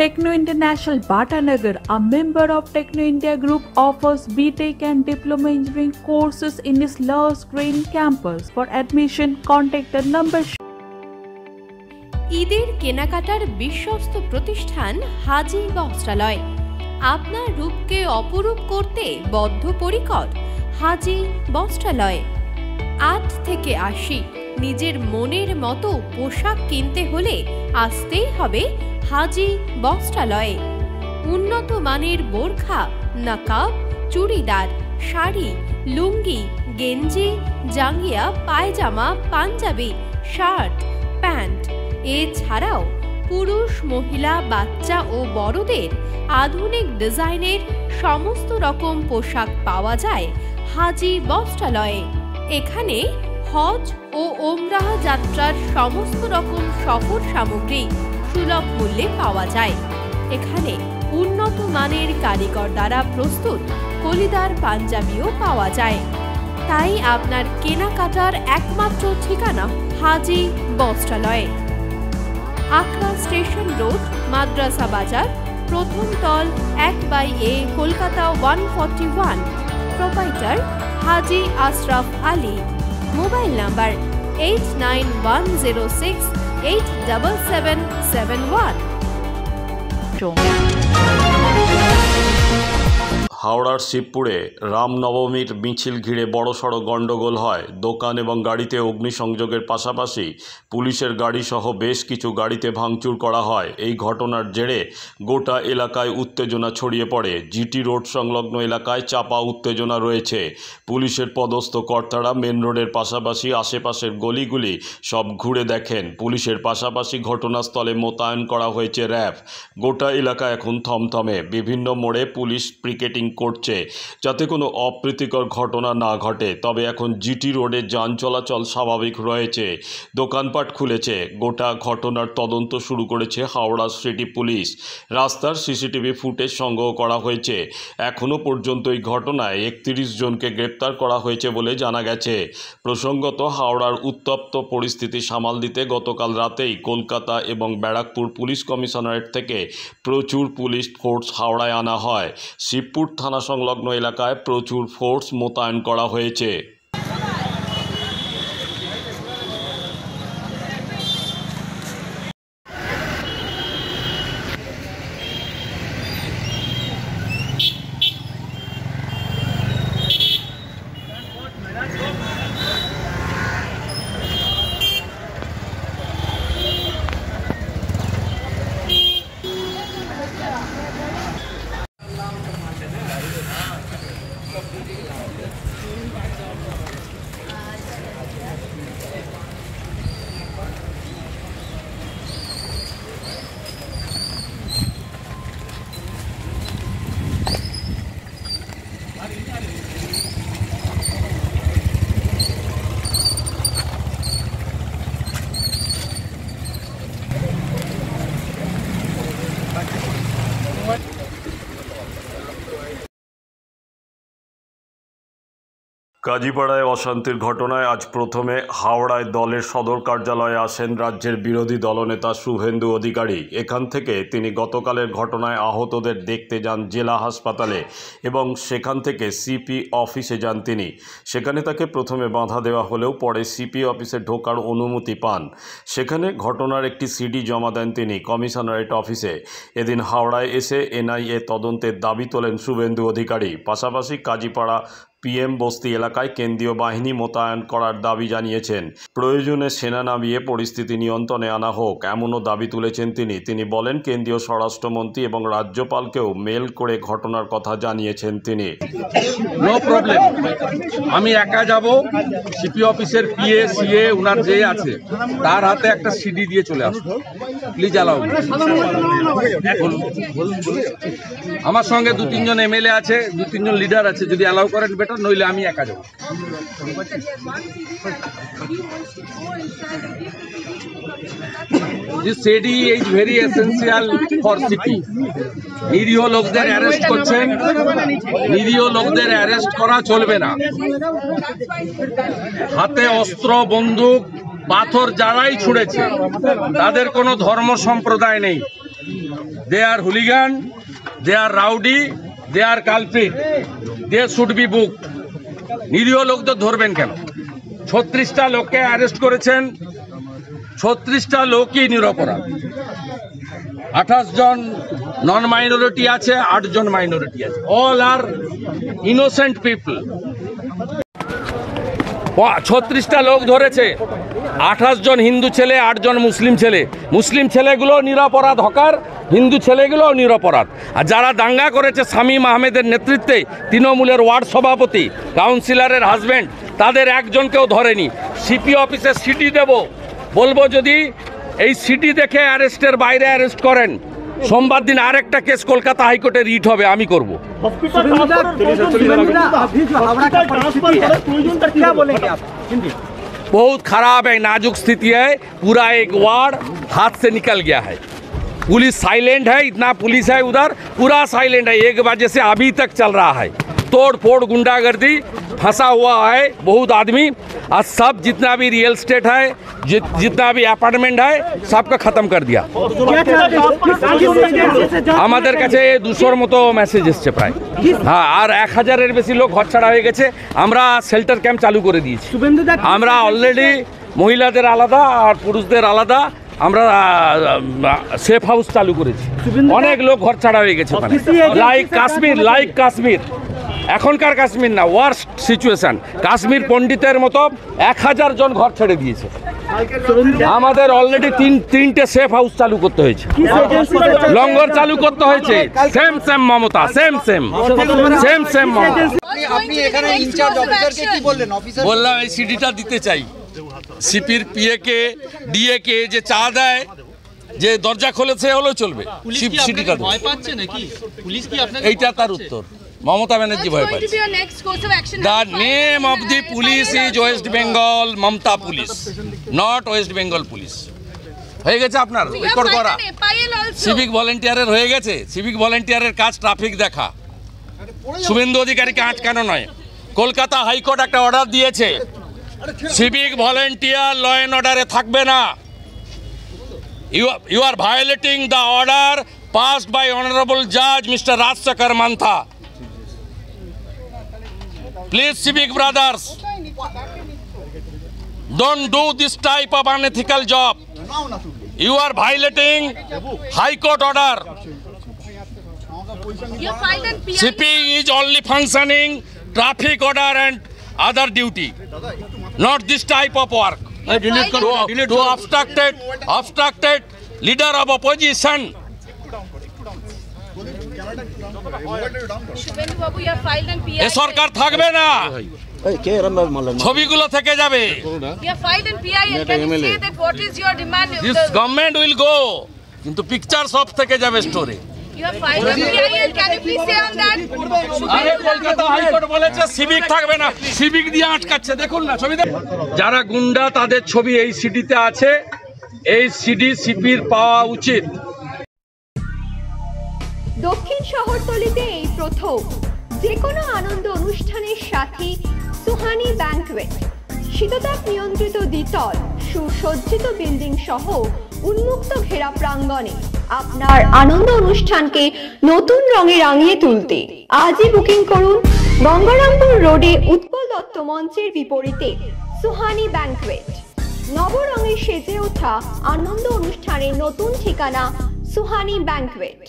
Techno International Bhatanagar, a member of Techno India Group, offers BTEC and Diploma Engineering courses in its Lowest Green campus. For admission, contact the number. ঈদের কেনাকাটার বিশ্বস্ত প্রতিষ্ঠান হাজি বস্ত্রালয় আপনার রূপকে অপরূপ করতে বদ্ধপরিকর হাজি বস্ত্রালয় আট থেকে আশি নিজের মনের মতো পোশাক কিনতে হলে আসতেই হবে হাজি বস্ত্রালয়ে উন্নত মানের বোরখা নাকাব চুড়িদার শাড়ি লুঙ্গি গেঞ্জি জাঙ্গিয়া পায়জামা পাঞ্জাবি শার্ট প্যান্ট এছাড়াও পুরুষ মহিলা বাচ্চা ও বড়দের আধুনিক ডিজাইনের সমস্ত রকম পোশাক পাওয়া যায় হাজি বস্ত্রালয়ে এখানে হজ ও ওমরাহ যাত্রার সমস্ত রকম সফর সামগ্রী সুলভ মূল্যে পাওয়া যায় এখানে উন্নত মানের কারিগর দ্বারা প্রস্তুত কলিদার পাঞ্জাবিও পাওয়া যায় তাই আপনার কেনাকাটার একমাত্র ঠিকানা হাজি বস্ত্রালয় আখড়া স্টেশন রোড মাদ্রাসা বাজার প্রথম তল এক by A Kolkata one forty one proprietor Haji Ashraf Ali mobile number eight nine one zero six eight double seven 7 1. হাওড়ার শিবপুরে রামনবমীর মিছিল ঘিরে বড়সড় গণ্ডগোল হয় দোকান এবং গাড়িতে অগ্নিসংযোগের পাশাপাশি পুলিশের গাড়িসহ বেশ কিছু গাড়িতে ভাঙচুর করা হয় এই ঘটনার জেরে গোটা এলাকায় উত্তেজনা ছড়িয়ে পড়ে জিটি রোড সংলগ্ন এলাকায় চাপা উত্তেজনা রয়েছে পুলিশের পদস্থ কর্তারা মেন রোডের পাশাপাশি আশেপাশের গলিগুলি সব ঘুরে দেখেন পুলিশের পাশাপাশি ঘটনাস্থলে মোতায়েন করা হয়েছে র্যাব গোটা এলাকা এখন থমথমে বিভিন্ন মোড়ে পুলিশ ক্রিকেটিং করছে যাতে কোনো অপ্রীতিকর ঘটনা না ঘটে তবে এখন জিটি রোডে যান চলাচল স্বাভাবিক রয়েছে দোকানপাট খুলেছে গোটা ঘটনার তদন্ত শুরু করেছে হাওড়া সিটি পুলিশ রাস্তার সিসিটিভি ফুটেজ সংগ্রহ করা হয়েছে এখনও পর্যন্ত এই ঘটনায় একত্রিশ জনকে গ্রেপ্তার করা হয়েছে বলে জানা গেছে প্রসঙ্গত হাওড়ার উত্তপ্ত পরিস্থিতি সামাল দিতে গতকাল রাতেই কলকাতা এবং ব্যারাকপুর পুলিশ কমিশনারেট থেকে প্রচুর পুলিশ ফোর্স হাওড়ায় আনা হয় শিবপুর থানা সংলগ্ন এলাকায় প্রচুর ফোর্স মোতায়েন করা হয়েছে কাজীপাড়ায় অশান্তির ঘটনায় আজ প্রথমে হাওড়ায় দলের সদর কার্যালয়ে আসেন রাজ্যের বিরোধী দলনেতা শুভেন্দু অধিকারী এখান থেকে তিনি গতকালের ঘটনায় আহতদের দেখতে যান জেলা হাসপাতালে এবং সেখান থেকে সিপি অফিসে যান তিনি সেখানে তাকে প্রথমে বাধা দেওয়া হলেও পরে সিপি অফিসে ঢোকার অনুমতি পান সেখানে ঘটনার একটি সিডি জমা দেন তিনি কমিশনারেট অফিসে এদিন হাওড়ায় এসে এনআইএ তদন্তের দাবি তোলেন শুভেন্দু অধিকারী পাশাপাশি কাজীপাড়া পিএম বস্তি এলাকায় কেন্দ্রীয় বাহিনী মোতায়েন করার দাবি জানিয়েছেন প্রয়োজনে সেনা নামিয়ে পরিস্থিতি নিয়ন্ত্রণে আনা হোক এমনও দাবি তুলেছেন তিনি তিনি বলেন কেন্দ্রীয় স্বরাষ্ট্রমন্ত্রী এবং রাজ্যপালকেও মেল করে ঘটনার কথা জানিয়েছেন তিনি নো প্রবলেম আমি একা যাব সিপি অফিসের পিএ সিএ ওনার যে আছে তার হাতে একটা সিডি দিয়ে চলে আসবো প্লিজ অ্যালাউ আমার সঙ্গে দু তিনজন এমএলএ আছে দু তিনজন লিডার আছে যদি অ্যালাউ করেন ব্যাপারটা নইলে আমি একা যাবো CD is very essential for city নিরীহ লোকদের অ্যারেস্ট করছেন নিরীহ লোকদের অ্যারেস্ট করা চলবে না হাতে অস্ত্র বন্দুক পাথর যারাই ছুঁড়েছে তাদের কোনো ধর্ম সম্প্রদায় নেই they are hooligan they are rowdy they are culprit they should be book নিরীহ লোকদের ধরবেন কেন ছত্রিশটা লোককে অ্যারেস্ট করেছেন ছত্রিশটা লোকই নিরপরাধ আঠাশ জন নন মাইনরিটি আছে আটজন মাইনরিটি আছে অল আর ইনোসেন্ট পিপল ছত্রিশটা লোক ধরেছে আঠাশ জন হিন্দু ছেলে আটজন মুসলিম ছেলে মুসলিম ছেলেগুলো নিরাপরাধ হকার হিন্দু ছেলেগুলো নিরপরাধ আর যারা দাঙ্গা করেছে শামীম আহমেদের নেতৃত্বে তৃণমূলের ওয়ার্ড সভাপতি কাউন্সিলরের হাজব্যান্ড তাদের একজনকেও ধরেনি সিপি অফিসে সিটি দেব বলবো যদি এই সিটি দেখে অ্যারেস্টের বাইরে অ্যারেস্ট করেন সোমবার দিন আরেকটা কেস কলকাতা হাইকোর্টে রিট হবে আমি করব बहुत खराब है नाजुक स्थिति है पूरा एक वार्ड हाथ से निकल गया है पुलिस साइलेंट है इतना पुलिस है उधर पूरा साइलेंट है एक बजे से अभी तक चल रहा है तोड़ फोड़ गुंडागर्दी फंसा हुआ है बहुत आदमी और सब जितना भी रियल स्टेट है जित, जितना भी अपार्टमेंट है सबका खत्म कर दिया क्या चाहते हैं किस किस एजेंसी से जांच আমাদের কাছে দুশোর মতো মেসেজ এসছে প্রায় হ্যাঁ আর এক হাজারের বেশি লোক ঘরছাড়া হয়ে গেছে আমরা শেল্টার ক্যাম্প চালু করে দিয়েছি শুভেন্দু দা আমরা অলরেডি মহিলাদের আলাদা আর পুরুষদের আলাদা আমরা সেফ হাউস চালু করেছি শুভেন্দু- অনেক লোক ঘর ছাড়া হয়ে গেছে ওখানে অফিসি agency লাইক তে কাশ্মীর কাজ লাইক কাশ্মীর এখনকার কাশ্মীর না ওয়ার্স্ট সিচুয়েশান কাশ্মীর পণ্ডিতের মতো এক হাজার জন ঘর ছেড়ে দিয়েছে আমাদের অলরেডি তিন তিনটে সেফ হাউস চালু করতে হয়েছে লঙ্গর চালু করতে হয়েছে same same Mamata same same same same বললাম এই সিডিটা দিতে চাই সিপির পিএ কে ডিএ কে যে চা দেয় যে দরজা খুলেছে হলেও চলবে এইটা তার উত্তর মমতা ব্যানার্জি ভয় পাচ্ছে the name of the police is West Bengal Mamata police not West Bengal police হয়ে গেছে আপনার রেকর্ড করা সিভিক ভলেন্টিয়ারের হয়ে গেছে সিভিক ভলেন্টিয়ারের কাজ ট্রাফিক দেখা শুভেন্দু অধিকারীকে আটকানো নয় কলকাতা হাইকোর্ট একটা অর্ডার দিয়েছে সিভিক ভলেন্টিয়ার ল অ্যান্ড অর্ডারে থাকবে না you you are violating the order pass by honourable জাজ mister Rajasekhar Mantha Please, civic brothers, don't do this type of unethical job. You are violating High Court order. CP is only functioning traffic order and other duty, not this type of work. To obstructed leader of opposition এ সরকার থাকবে না ছবিগুলো থেকে যাবে government will go কিন্তু picture সব থেকে যাবে স্টোরে যারা গুন্ডা তাদের ছবি এই সিডিতে আছে এই সিডি সিপির পাওয়া উচিত দক্ষিণ শহরতলিতে এই প্রথম যে কোনো আনন্দ অনুষ্ঠানের সাথী সুহানি ব্যাংকুয়েট শীততাপ নিয়ন্ত্রিত দ্বিতল সুসজ্জিত বিল্ডিং সহ উন্মুক্ত ঘেরা প্রাঙ্গণে আপনার আনন্দ অনুষ্ঠানকে নতুন রঙে রাঙিয়ে তুলতে আজই বুকিং করুন গঙ্গারামপুর রোডে উৎপল দত্ত মঞ্চের বিপরীতে সুহানি ব্যাংকুয়েট নবরঙে সেজে ওঠা আনন্দ অনুষ্ঠানের নতুন ঠিকানা Suhani banquet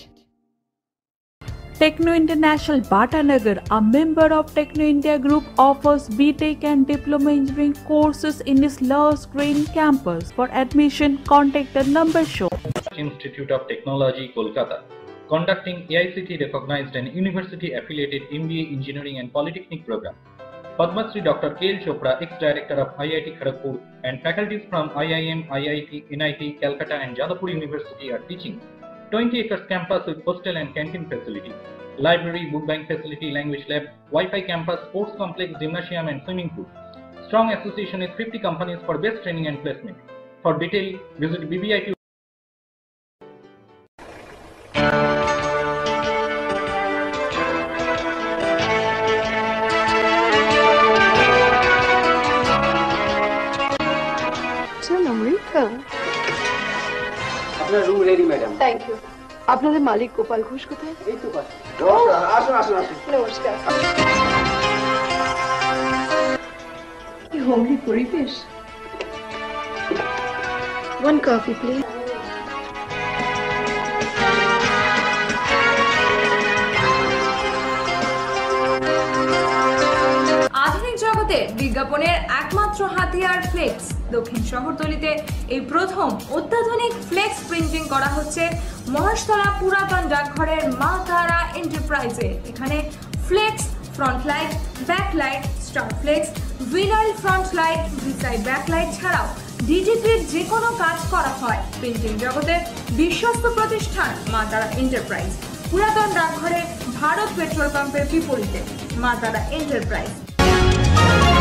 Techno International Bhatanagar, a member of Techno India Group, offers BTech and Diploma Engineering courses in its Lars Green campus. For admission, contact the number shown. Institute of Technology, Kolkata, conducting AICT recognized and university affiliated MBA Engineering and Polytechnic program. Padma Dr. Kail Chopra, ex director of IIT Kharagpur, and faculties from IIM, IIT, NIT, Calcutta, and Jadavpur University are teaching. 20 acres campus with hostel and canteen facility, library, book bank facility, language lab, Wi-Fi campus, sports complex, gymnasium and swimming pool. Strong association with 50 companies for best training and placement. For detail, visit BBIQ. আপনার room ready madam thank you আপনাদের মালিক গোপাল ঘোষ কোথায় এই তো আসুন আসুন আসুন নমস্কার কি হোমলি পরিবেশ ওয়ান কফি প্লিজ আধুনিক জগতে বিজ্ঞাপনের একমাত্র হাতিয়ার ফ্লেক্স দক্ষিণ শহরতলিতে এই প্রথম অত্যাধুনিক ফ্লেক্স প্রিন্টিং করা হচ্ছে মহাশতলা পুরাতন ডাকঘরের মা তারা এন্টারপ্রাইজে এখানে flex front light back light star flex vinyl front light ভিসাই back light ছাড়াও ডিজিপির যে কোনো কাজ করা হয় প্রিন্টিং জগতের বিশ্বস্ত প্রতিষ্ঠান মা তারা এন্টারপ্রাইজ পুরাতন ডাকঘরে ভারত পেট্রোল পাম্পের বিপরীতে মা তারা এন্টারপ্রাইজ